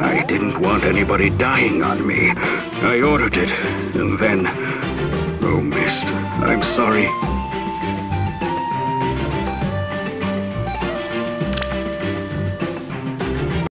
I didn't want anybody dying on me. I ordered it, and then... Oh, Mist, I'm sorry.